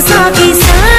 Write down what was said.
ओ साकी सा